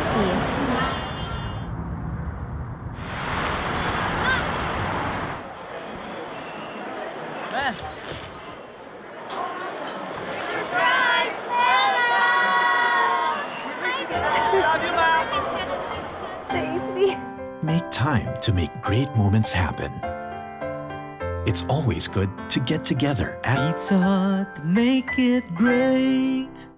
see. Make time to make great moments happen. It's always good to get together at Pizza Hut, make it great.